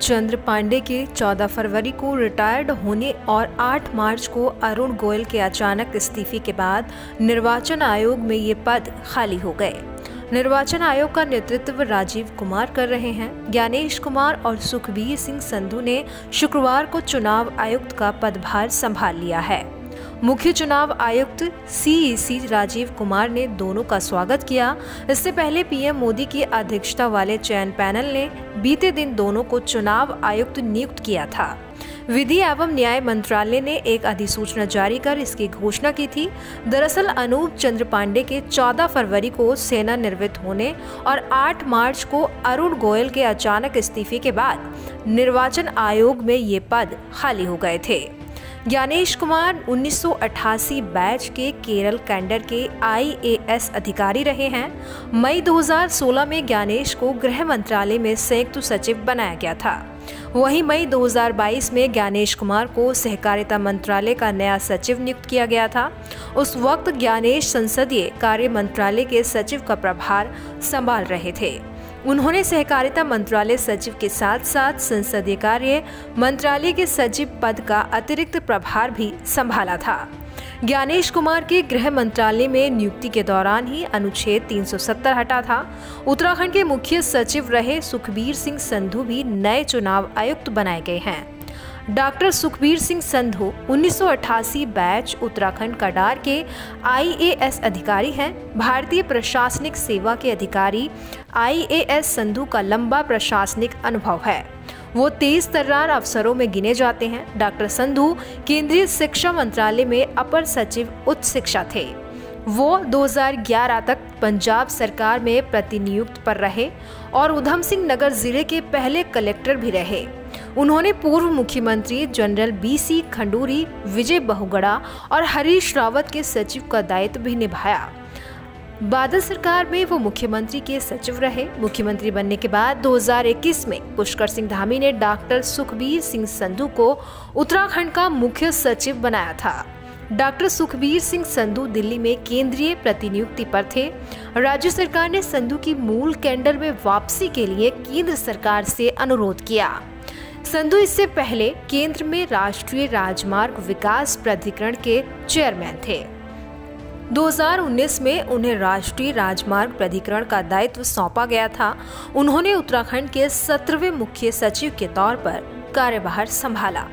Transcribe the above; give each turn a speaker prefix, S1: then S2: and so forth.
S1: चंद्र पांडे के 14 फरवरी को रिटायर्ड होने और 8 मार्च को अरुण गोयल के अचानक इस्तीफे के बाद निर्वाचन आयोग में ये पद खाली हो गए। निर्वाचन आयोग का नेतृत्व राजीव कुमार कर रहे हैं। ज्ञानेश कुमार और सुखबीर सिंह संधू ने शुक्रवार को चुनाव आयुक्त का पदभार संभाल लिया है। मुख्य चुनाव आयुक्त सीईसी राजीव कुमार ने दोनों का स्वागत किया। इससे पहले पीएम मोदी की अध्यक्षता वाले चयन पैनल ने बीते दिन दोनों को चुनाव आयुक्त नियुक्त किया था। विधि एवं न्याय मंत्रालय ने एक अधिसूचना जारी कर इसकी घोषणा की थी। दरअसल अनूप चंद्र पांडे के 14 फरवरी को सेना निर्वृत्त होने और 8 मार्च को अरुण गोयल के अचानक इस्तीफे के बाद निर्वाचन आयोग में ये पद खाली हो गए थे। ज्ञानेश कुमार 1988 बैच के केरल कैंडर के आईएएस अधिकारी रहे हैं। मई 2016 में ज्ञानेश को गृह मंत्रालय में संयुक्त सचिव बनाया गया था। वहीं मई 2022 में ज्ञानेश कुमार को सहकारिता मंत्रालय का नया सचिव नियुक्त किया गया था। उस वक्त ज्ञानेश संसदीय कार्य मंत्रालय के सचिव का प्रभार संभाल रहे थे। उन्होंने सहकारिता मंत्रालय सचिव के साथ साथ संसदीय कार्य, मंत्रालय के सचिव पद का अतिरिक्त प्रभार भी संभाला था। ज्ञानेश कुमार के गृह मंत्रालय में नियुक्ति के दौरान ही अनुच्छेद 370 हटा था। उत्तराखंड के मुख्य सचिव रहे सुखबीर सिंह संधू भी नए चुनाव आयुक्त बनाए गए हैं। Doctor Sukhbir Singh Sandhu 1988 batch, Uttarakhand cadre के आईएएस अधिकारी हैं। भारतीय प्रशासनिक सेवा के अधिकारी आईएएस संधू का लंबा प्रशासनिक अनुभव है। वो तेज तर्रार अफसरों में गिने जाते हैं। डॉक्टर संधू केंद्रीय शिक्षा मंत्रालय में अपर सचिव, उच्च शिक्षा थे। वो 2011 तक पंजाब सरकार में प्रतिनियुक्त पर रहे और उधम सिंह नगर ज़िले के पहले कलेक्टर भी रहे। उन्होंने पूर्व मुख्यमंत्री जनरल बीसी खंडूरी, विजय बहुगड़ा और हरीश रावत के सचिव का दायित्व भी निभाया। बादल सरकार में वो मुख्यमंत्री के सचिव रहे। मुख्यमंत्री बनने के बाद 2021 में पुष्कर सिंह धामी ने डॉक्टर सुखबीर सिंह संधू को उत्तराखंड का मुख्य सचिव बनाया था। डॉक्टर सुखबीर सिंह संधू दिल्ली में केंद्रीय प्रतिनियुक्ति पर थे। राज्य सरकार ने संधू की मूल कैंडर में वापसी के लिए केंद्र सरकार से अनुरोध किया। संधू, इससे पहले केंद्र में राष्ट्रीय राजमार्ग विकास प्राधिकरण के चेयरमैन थे। 2019 में उन्हें राष्ट्रीय राजमार्ग प्राधिकरण का दायित्व सौंपा गया था। उन्होंने उत्तराखंड के सत्रहवें मुख्य सचिव के तौर पर कार्यभार संभाला।